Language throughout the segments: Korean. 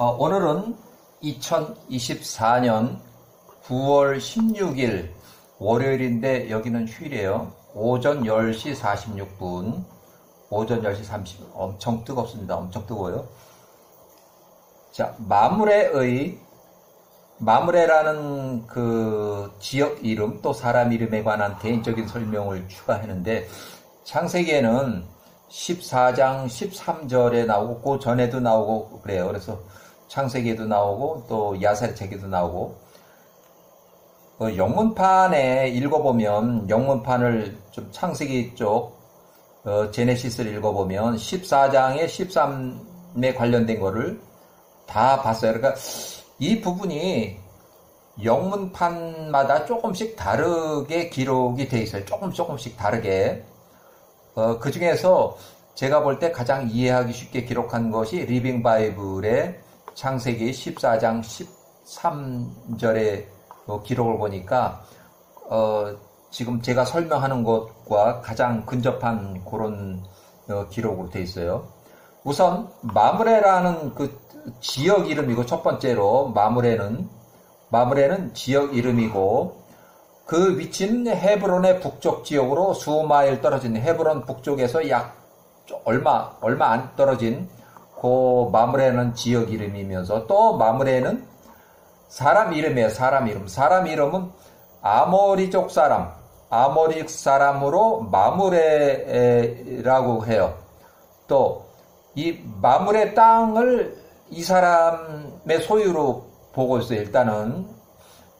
어, 오늘은 2024년 9월 16일 월요일인데 여기는 휴일이에요. 오전 10시 46분, 오전 10시 30분. 엄청 뜨겁습니다. 엄청 뜨거워요. 자, 마무레의 마무레라는 그 지역 이름 또 사람 이름에 관한 개인적인 설명을 추가했는데 창세기에는 14장 13절에 나오고 그 전에도 나오고 그래요. 그래서 창세기에도 나오고 또 야살책에도 나오고 어, 영문판에 읽어보면 영문판을 좀 창세기 쪽 어, 제네시스를 읽어보면 14장에 13에 관련된 거를 다 봤어요. 그러니까 이 부분이 영문판마다 조금씩 다르게 기록이 돼 있어요. 조금 조금씩 다르게. 어, 그 중에서 제가 볼 때 가장 이해하기 쉽게 기록한 것이 Living Bible의 창세기 14장 13절의 어, 기록을 보니까 어, 지금 제가 설명하는 것과 가장 근접한 그런 어, 기록으로 돼 있어요. 우선 마므레라는 그 지역 이름이고 첫 번째로 마므레는 마므레는 지역 이름이고 그 위치는 헤브론의 북쪽 지역으로 수마일 떨어진 헤브론 북쪽에서 약 얼마 얼마 안 떨어진 그 마무레는 지역 이름이면서 또 마무레는 사람 이름이에요. 사람 이름. 사람 이름은 아모리족 사람, 아모리 사람으로 마무레라고 해요. 또 이 마무레 땅을 이 사람의 소유로 보고 있어요. 일단은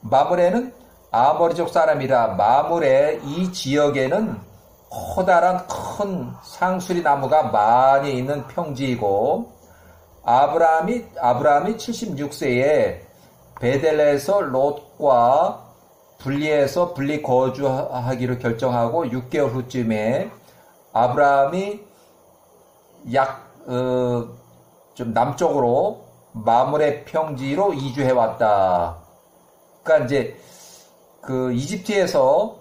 마무레는 아모리족 사람이라 마무레 이 지역에는 커다란 큰 상수리 나무가 많이 있는 평지이고 아브라함이 아브라함이 76세에 베델에서 롯과 분리해서 분리 거주하기로 결정하고 6개월 후쯤에 아브라함이 약좀 어, 남쪽으로 마무레 평지로 이주해 왔다. 그러니까 이제 그 이집트에서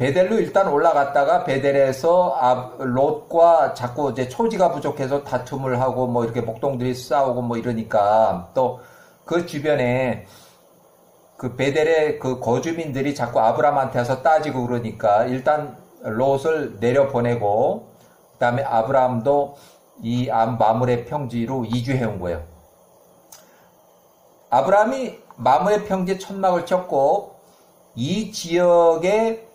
베델로 일단 올라갔다가 베델에서 아, 롯과 자꾸 이제 초지가 부족해서 다툼을 하고 뭐 이렇게 목동들이 싸우고 뭐 이러니까 또 그 주변에 그 베델의 그 거주민들이 자꾸 아브라함한테 와서 따지고 그러니까 일단 롯을 내려 보내고 그다음에 아브라함도 이 마물의 평지로 이주해 온 거예요. 아브라함이 마물의 평지에 천막을 쳤고 이 지역의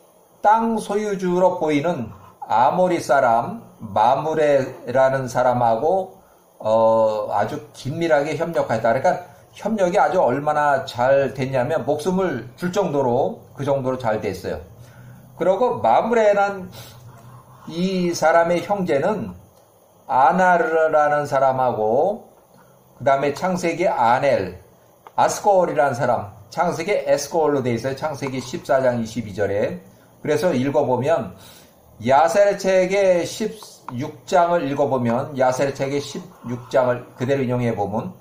땅 소유주로 보이는 아모리 사람 마무레라는 사람하고 어, 아주 긴밀하게 협력하였다. 그러니까 협력이 아주 얼마나 잘 됐냐면 목숨을 줄 정도로 그 정도로 잘 됐어요. 그리고 마무레란 이 사람의 형제는 아나르라는 사람하고 그 다음에 창세기 아넬, 아스콜이라는 사람, 창세기 에스콜로 되어 있어요. 창세기 14장 22절에 그래서 읽어보면 야셀 책의 16장을 읽어보면 야셀 책의 16장을 그대로 인용해 보면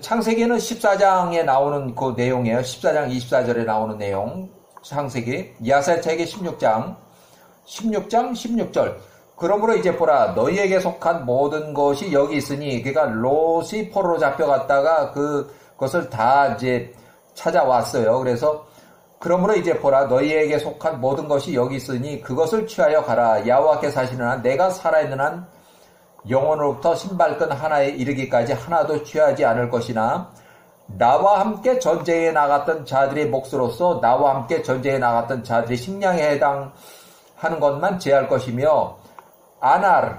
창세기는 14장에 나오는 그 내용이에요. 14장 24절에 나오는 내용. 창세기 야셀 책의 16장 16장 16절 그러므로 이제 보라 너희에게 속한 모든 것이 여기 있으니 그러니까 롯이 포로로 잡혀갔다가 그 것을 다 이제 찾아왔어요. 그래서 그러므로 이제 보라 너희에게 속한 모든 것이 여기 있으니 그것을 취하여 가라. 야호와께 사시는 한 내가 살아있는 한 영혼으로부터 신발끈 하나에 이르기까지 하나도 취하지 않을 것이나 나와 함께 전쟁에 나갔던 자들의 몫으로서 나와 함께 전쟁에 나갔던 자들의 식량에 해당하는 것만 제할 것이며 아날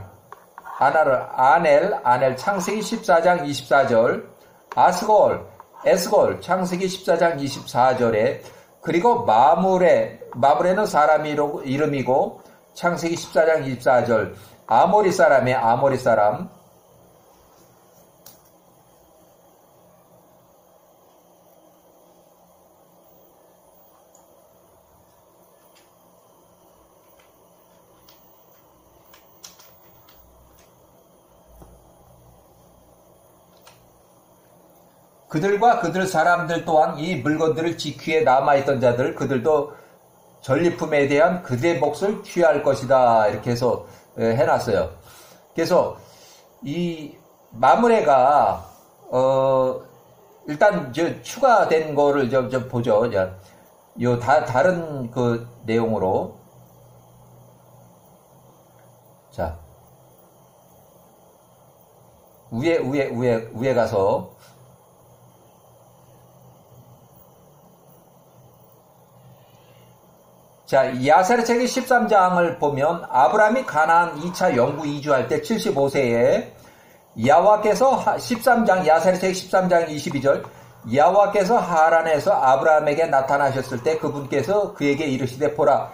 아날 아넬 아넬 창세기 14장 24절 아스골 에스골 창세기 14장 24절에 그리고 마물에 마물에는 사람 이름이고 창세기 14장 24절 아모리 사람의 아모리 사람 그들과 그들 사람들 또한 이 물건들을 지키에 남아있던 자들 그들도 전리품에 대한 그들의 몫을 취할 것이다 이렇게 해서 해놨어요. 그래서 이 마무레가 어 일단 저 추가된 거를 좀, 좀 보죠. 요 다, 다른 그 내용으로 자 위에 위에 위에 위에 가서 자, 야사의 책의 13장을 보면 아브라함이 가나안 2차 영구 이주할 때 75세에 야와께서 13장 야사의 책 13장 22절 야와께서 하란에서 아브라함에게 나타나셨을 때 그분께서 그에게 이르시되 보라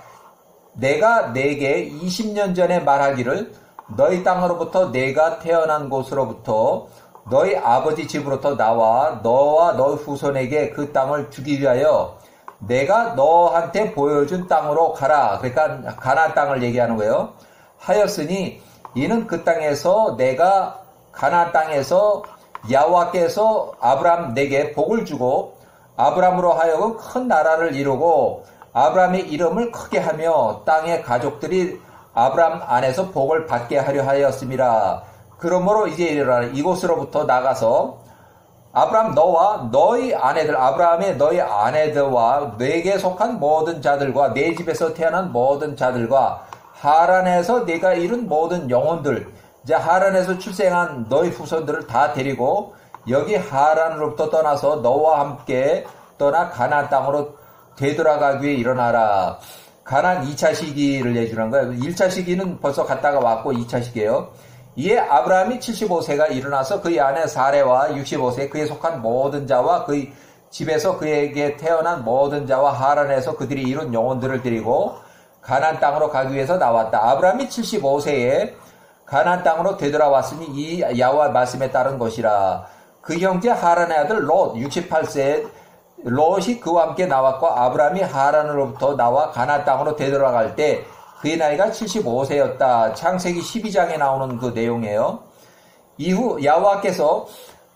내가 내게 20년 전에 말하기를 너희 땅으로부터 내가 태어난 곳으로부터 너희 아버지 집으로부터 나와 너와 너희 후손에게 그 땅을 주기 위하여 내가 너한테 보여준 땅으로 가라. 그러니까 가나안 땅을 얘기하는 거예요. 하였으니 이는 그 땅에서 내가 가나안 땅에서 야와께서 아브람 내게 복을 주고 아브람으로 하여금 큰 나라를 이루고 아브람의 이름을 크게 하며 땅의 가족들이 아브람 안에서 복을 받게 하려 하였습니다. 그러므로 이제 이르라 이곳으로부터 나가서 아브라함 너와 너희 아내들 아브라함의 너희 아내들과 내게 속한 모든 자들과 내 집에서 태어난 모든 자들과 하란에서 내가 이룬 모든 영혼들 이제 하란에서 출생한 너희 후손들을 다 데리고 여기 하란으로부터 떠나서 너와 함께 떠나 가나안 땅으로 되돌아가기 위해 일어나라. 가나안 2차 시기를 내주는 거예요. 1차 시기는 벌써 갔다가 왔고 2차 시기예요. 이에 아브라함이 75세가 일어나서 그의 아내 사례와 65세 그에 속한 모든 자와 그의 집에서 그에게 태어난 모든 자와 하란에서 그들이 이룬 영혼들을 데리고 가난 땅으로 가기 위해서 나왔다. 아브라함이 75세에 가난 땅으로 되돌아왔으니 이 야와 말씀에 따른 것이라. 그 형제 하란의 아들 롯 68세 롯이 그와 함께 나왔고 아브라함이 하란으로부터 나와 가난 땅으로 되돌아갈 때 그의 나이가 75세였다. 창세기 12장에 나오는 그 내용이에요. 이후 야호와께서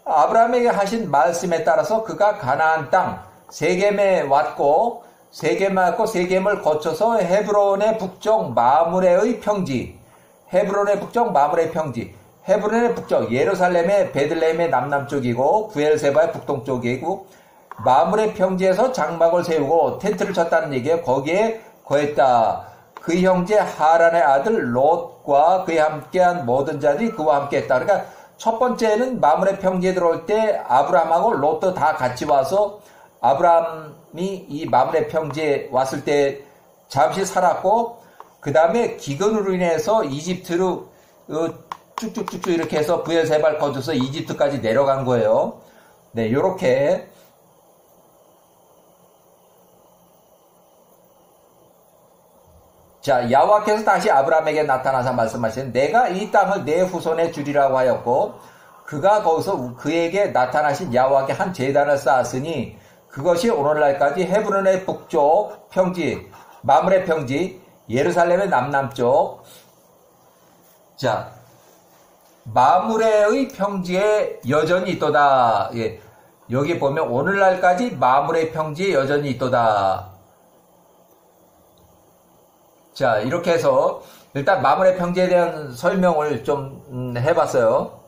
아브라함에게 하신 말씀에 따라서 그가 가나안 땅 세겜에 왔고 세겜에 왔고 세겜을 거쳐서 헤브론의 북쪽 마무레의 평지 헤브론의 북쪽 마무레 평지 헤브론의 북쪽 예루살렘의 베들레헴의 남남쪽이고 부엘세바의 북동쪽이고 마무레 평지에서 장막을 세우고 텐트를 쳤다는 얘기에 거기에 거했다. 그 형제 하란의 아들 롯과 그에 함께한 모든 자들이 그와 함께했다. 그러니까 첫 번째는 마물의 평지에 들어올 때 아브라함하고 롯도 다 같이 와서 아브라함이 이 마물의 평지에 왔을 때 잠시 살았고 그 다음에 기근으로 인해서 이집트로 어, 쭉쭉쭉쭉 이렇게 해서 부엘세발 거쳐서 이집트까지 내려간 거예요. 네, 이렇게 자, 야와께서 다시 아브라함에게 나타나서 말씀하신 내가 이 땅을 내 후손에 주리라고 하였고 그가 거기서 그에게 나타나신 야와께 한 재단을 쌓았으니 그것이 오늘날까지 헤브론의 북쪽 평지, 마물의 평지, 예루살렘의 남남쪽. 자, 마물의 평지에 여전히 있도다. 예, 여기 보면 오늘날까지 마물의 평지에 여전히 있도다. 자, 이렇게 해서 일단 마무리 평지에 대한 설명을 좀 음, 해봤어요.